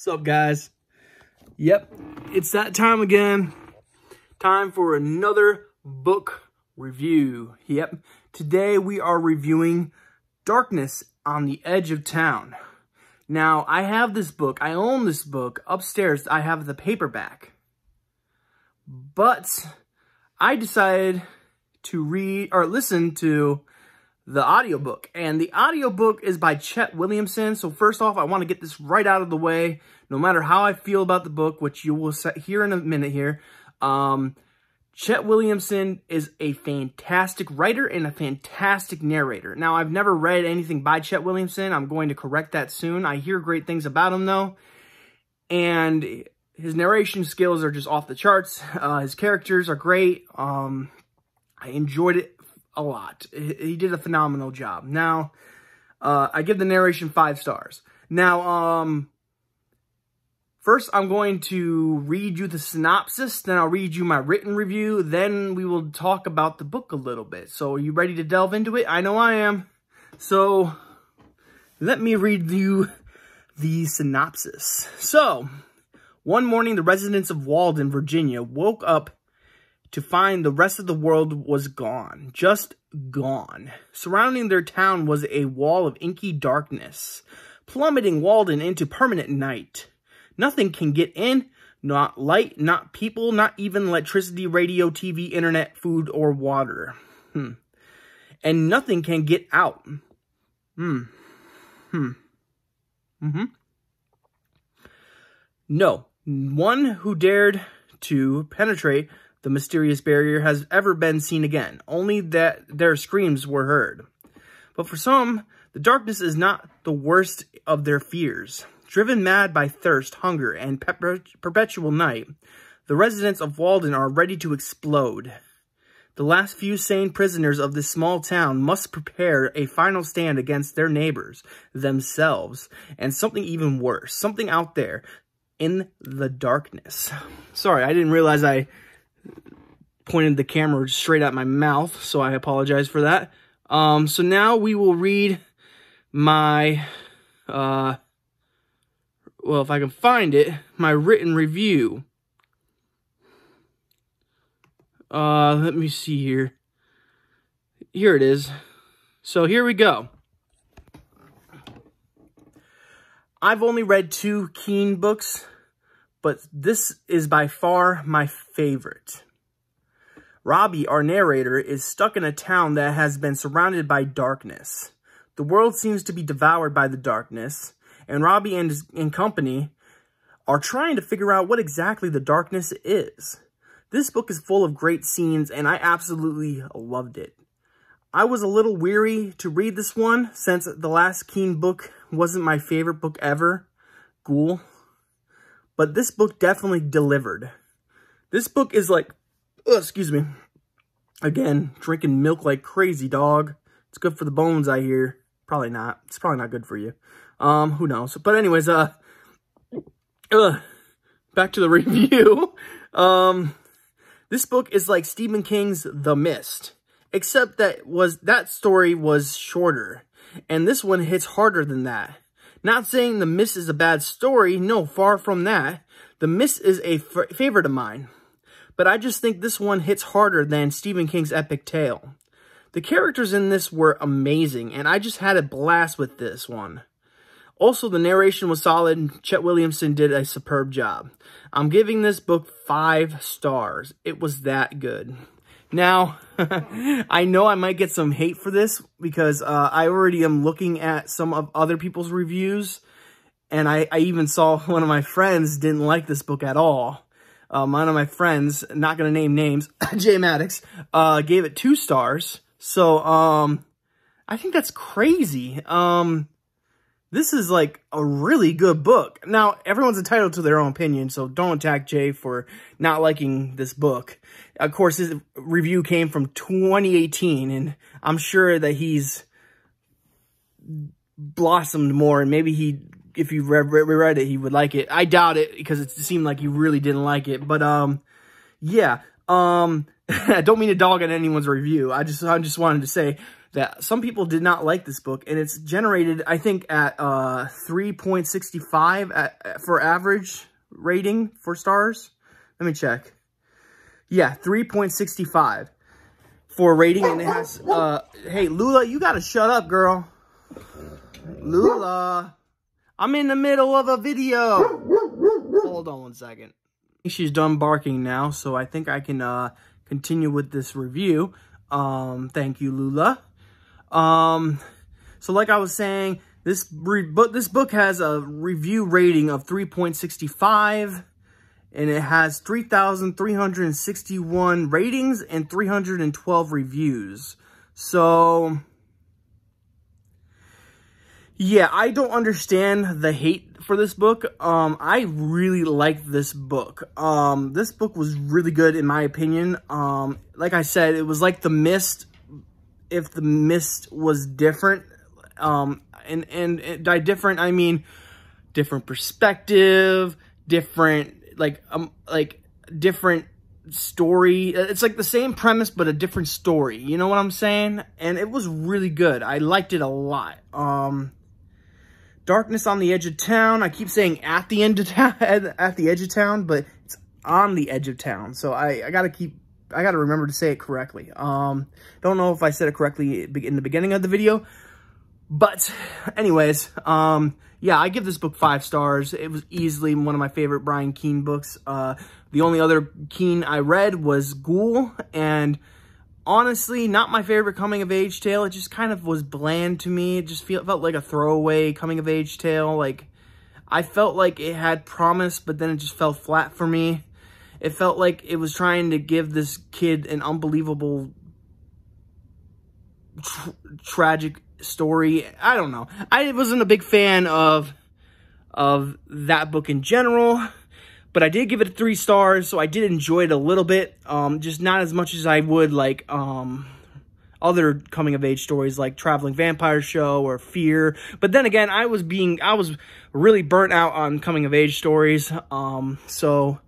What's up, guys? Yep, it's that time again. Time for another book review. Yep, today we are reviewing Darkness on the Edge of Town. Now, I have this book. I own this book. Upstairs, I have the paperback. But I decided to read or listen to the audiobook. And the audiobook is by Chet Williamson. So first off, I want to get this right out of the way. No matter how I feel about the book, which you will hear in a minute here, um, Chet Williamson is a fantastic writer and a fantastic narrator. Now, I've never read anything by Chet Williamson. I'm going to correct that soon. I hear great things about him, though. And his narration skills are just off the charts. Uh, his characters are great. Um, I enjoyed it a lot. He did a phenomenal job. Now, uh, I give the narration five stars. Now, um, first I'm going to read you the synopsis, then I'll read you my written review, then we will talk about the book a little bit. So are you ready to delve into it? I know I am. So, let me read you the synopsis. So, one morning the residents of Walden, Virginia woke up to find the rest of the world was gone, just gone. Surrounding their town was a wall of inky darkness, plummeting Walden into permanent night. Nothing can get in, not light, not people, not even electricity, radio, TV, internet, food, or water. Hmm. And nothing can get out. Hmm. Hmm. Mm-hmm. No, one who dared to penetrate the mysterious barrier has ever been seen again, only that their screams were heard. But for some, the darkness is not the worst of their fears. Driven mad by thirst, hunger, and perpetual night, the residents of Walden are ready to explode. The last few sane prisoners of this small town must prepare a final stand against their neighbors, themselves, and something even worse, something out there in the darkness. Sorry, I didn't realize I pointed the camera straight at my mouth, so I apologize for that. Um, so now we will read my, uh, well, if I can find it, my written review. Uh, let me see here. Here it is. So here we go. I've only read two Keen books, but this is by far my favorite. Robbie, our narrator, is stuck in a town that has been surrounded by darkness. The world seems to be devoured by the darkness, and Robbie and, his, and company are trying to figure out what exactly the darkness is. This book is full of great scenes, and I absolutely loved it. I was a little weary to read this one, since the last Keene book wasn't my favorite book ever, Ghoul. But this book definitely delivered. This book is like, excuse me, again, drinking milk like crazy, dog. It's good for the bones, I hear. Probably not. It's probably not good for you. Um, who knows? But anyways, uh, uh back to the review. um, this book is like Stephen King's The Mist, except that was that story was shorter, and this one hits harder than that. Not saying The Mist is a bad story, no, far from that. The Mist is a favorite of mine, but I just think this one hits harder than Stephen King's epic tale. The characters in this were amazing, and I just had a blast with this one. Also, the narration was solid. Chet Williamson did a superb job. I'm giving this book five stars. It was that good. Now, I know I might get some hate for this because uh, I already am looking at some of other people's reviews. And I, I even saw one of my friends didn't like this book at all. Um, one of my friends, not going to name names, Jay Maddox, uh, gave it two stars. So, um, I think that's crazy. Um, this is like a really good book. Now, everyone's entitled to their own opinion, so don't attack Jay for not liking this book. Of course, his review came from 2018, and I'm sure that he's blossomed more, and maybe he, if you read, read it, he would like it. I doubt it, because it seemed like he really didn't like it. But, um, yeah, Um, I don't mean to dog on anyone's review. I just, I just wanted to say that some people did not like this book and it's generated, I think at, uh, 3.65 at, for average rating for stars. Let me check. Yeah, 3.65 for rating and it has, uh, hey, Lula, you gotta shut up, girl. Lula, I'm in the middle of a video. Hold on one second. She's done barking now, so I think I can, uh, continue with this review. Um, thank you, Lula. Um, so like I was saying, this book this book has a review rating of 3.65 and it has 3,361 ratings and 312 reviews. So, yeah, I don't understand the hate for this book. Um, I really liked this book. Um, this book was really good in my opinion. Um, like I said, it was like The Mist if The Mist was different. Um, and, and, and by different, I mean different perspective, different, like, um, like different story. It's like the same premise, but a different story. You know what I'm saying? And it was really good. I liked it a lot. Um, Darkness on the Edge of Town. I keep saying at the end of town, at the edge of town, but it's on the edge of town. So I, I gotta keep I got to remember to say it correctly. Um, don't know if I said it correctly in the beginning of the video, but anyways, um, yeah, I give this book five stars. It was easily one of my favorite Brian Keene books. Uh, the only other Keene I read was Ghoul, and honestly, not my favorite coming-of-age tale. It just kind of was bland to me. It just feel, felt like a throwaway coming-of-age tale. Like, I felt like it had promise, but then it just fell flat for me. It felt like it was trying to give this kid an unbelievable tr tragic story. I don't know. I wasn't a big fan of of that book in general, but I did give it three stars, so I did enjoy it a little bit. Um, just not as much as I would like um, other coming of age stories like Traveling Vampire Show or Fear. But then again, I was being I was really burnt out on coming of age stories. Um, so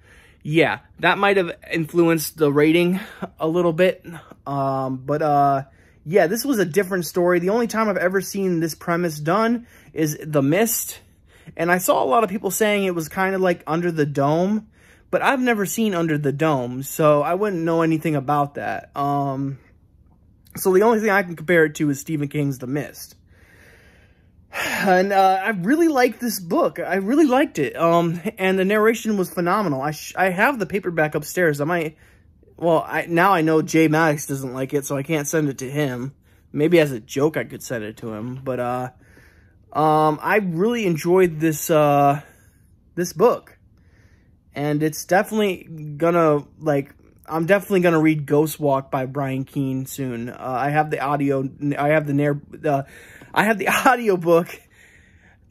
yeah, that might have influenced the rating a little bit. Um, but uh, yeah, this was a different story. The only time I've ever seen this premise done is The Mist. And I saw a lot of people saying it was kind of like Under the Dome. But I've never seen Under the Dome, so I wouldn't know anything about that. Um, so the only thing I can compare it to is Stephen King's The Mist and uh, I really liked this book. I really liked it. Um, and the narration was phenomenal. I I have the paperback upstairs. I might, well, I now I know Jay Maddox doesn't like it, so I can't send it to him. Maybe as a joke, I could send it to him. But uh, um, I really enjoyed this uh, this book, and it's definitely gonna like. I'm definitely gonna read Ghost Walk by Brian Keene soon. Uh, I have the audio. I have the narr. The I have the audiobook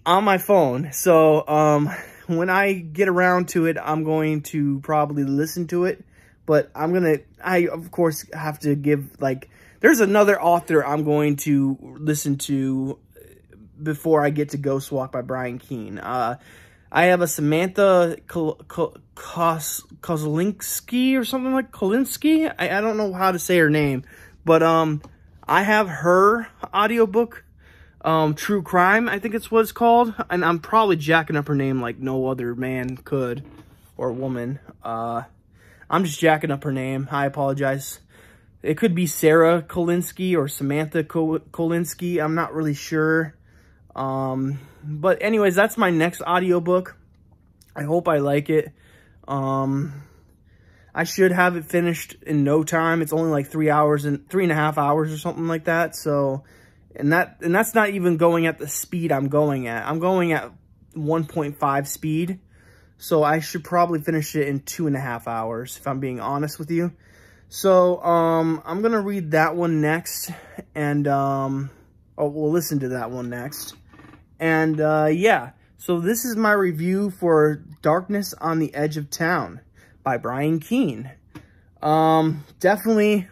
on my phone. So um, when I get around to it, I'm going to probably listen to it. But I'm going to, I of course have to give like, there's another author I'm going to listen to before I get to Ghost Walk by Brian Keene. Uh, I have a Samantha Kozlinski or something like Kolinsky. I, I don't know how to say her name, but um, I have her audiobook um, True Crime, I think it's what it's called. And I'm probably jacking up her name like no other man could or woman. Uh, I'm just jacking up her name. I apologize. It could be Sarah Kolinsky or Samantha Kolinsky. I'm not really sure. Um, but anyways, that's my next audiobook. I hope I like it. Um, I should have it finished in no time. It's only like three hours and three and a half hours or something like that. So and that and that's not even going at the speed I'm going at. I'm going at 1.5 speed. So I should probably finish it in two and a half hours, if I'm being honest with you. So um, I'm going to read that one next. And um, oh, we'll listen to that one next. And uh, yeah, so this is my review for Darkness on the Edge of Town by Brian Keene. Um, definitely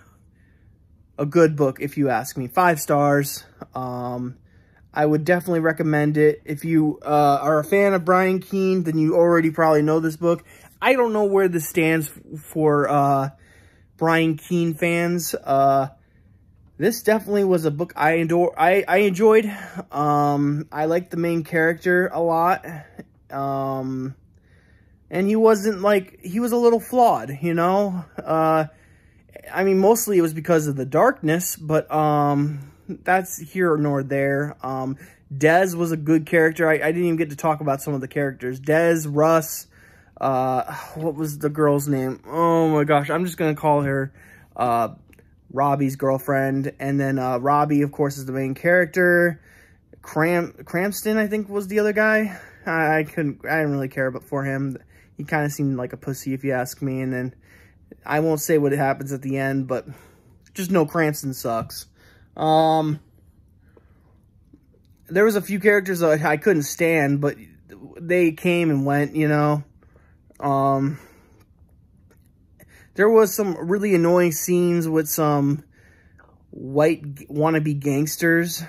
a good book, if you ask me. Five stars. Um, I would definitely recommend it. If you uh, are a fan of Brian Keene, then you already probably know this book. I don't know where this stands for uh, Brian Keene fans, uh, this definitely was a book I adore. I, I enjoyed. Um, I liked the main character a lot. Um, and he wasn't like, he was a little flawed, you know? I mean, mostly it was because of the darkness, but, um, that's here nor there. Um, Dez was a good character. I, I didn't even get to talk about some of the characters. Dez, Russ, uh, what was the girl's name? Oh my gosh, I'm just going to call her, uh, Robbie's girlfriend. And then, uh, Robbie, of course, is the main character. Cram Cramston, I think, was the other guy. I, I couldn't, I didn't really care about for him. He kind of seemed like a pussy, if you ask me. And then, I won't say what happens at the end, but just know Cranston sucks. Um, there was a few characters that I couldn't stand, but they came and went, you know. Um, there was some really annoying scenes with some white wannabe gangsters.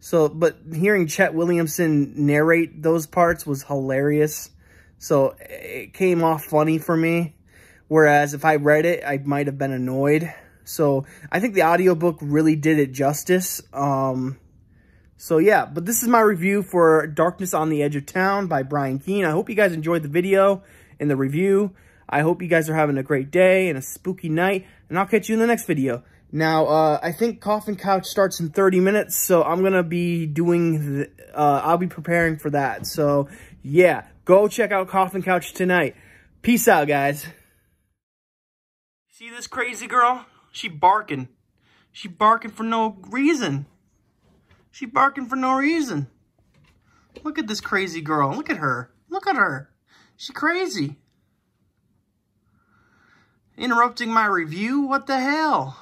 So, but hearing Chet Williamson narrate those parts was hilarious. So, it came off funny for me. Whereas if I read it, I might have been annoyed. So, I think the audiobook really did it justice. Um, so yeah, but this is my review for Darkness on the Edge of Town by Brian Keene. I hope you guys enjoyed the video and the review. I hope you guys are having a great day and a spooky night, and I'll catch you in the next video. Now, uh, I think Coffin Couch starts in 30 minutes, so I'm going to be doing, uh, I'll be preparing for that. So, yeah, go check out Coffin Couch tonight. Peace out, guys. See this crazy girl? She barking. She barking for no reason. She barking for no reason. Look at this crazy girl. Look at her. Look at her. She crazy. Interrupting my review? What the hell?